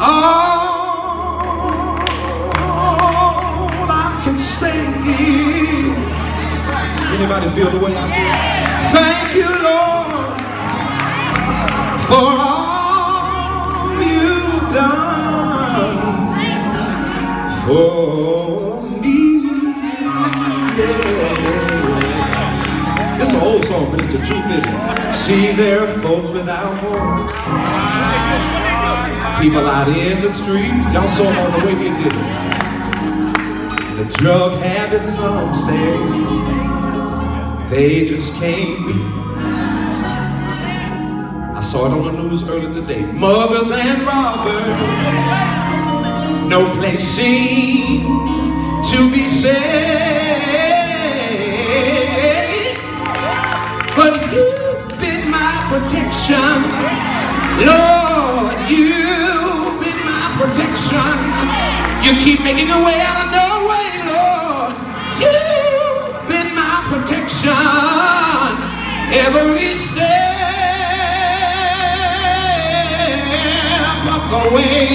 all I can say Does anybody feel the way I do? Thank you, Lord, for all you've done for me. Yeah. It's an old song, but it's the truth in it. See, there are folks without homes. People out in the streets. Y'all saw them on the way here, didn't you? The drug habit, some say, they just can't be. I saw it on the news earlier today. Mothers and robbers, no place seems to be safe. But you've been my protection, Lord. You keep making a way out of no way, Lord. You've been my protection every step of the way.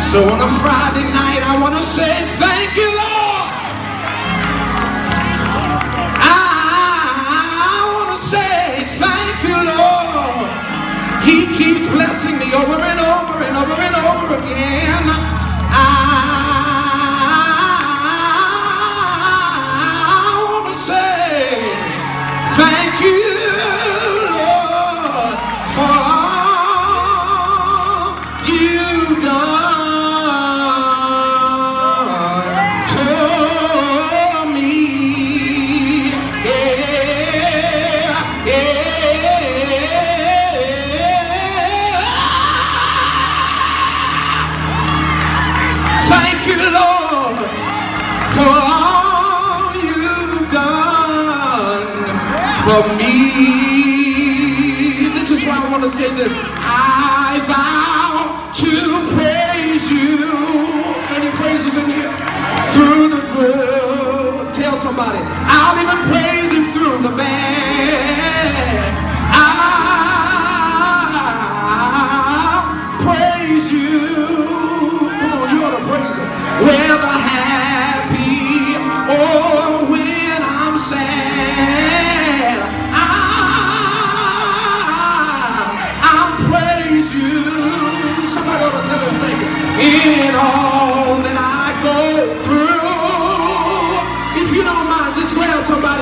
So on a Friday night, I want to say thank you, He keeps blessing me over and over and over and over again. I for me. This is why I want to say this. I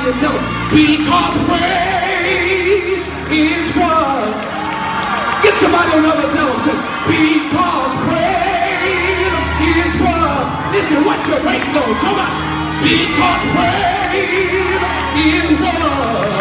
and tell them. Because praise is what. Get somebody another tell them. Say, because praise is what. Listen, what you waiting on? Somebody. Because praise is what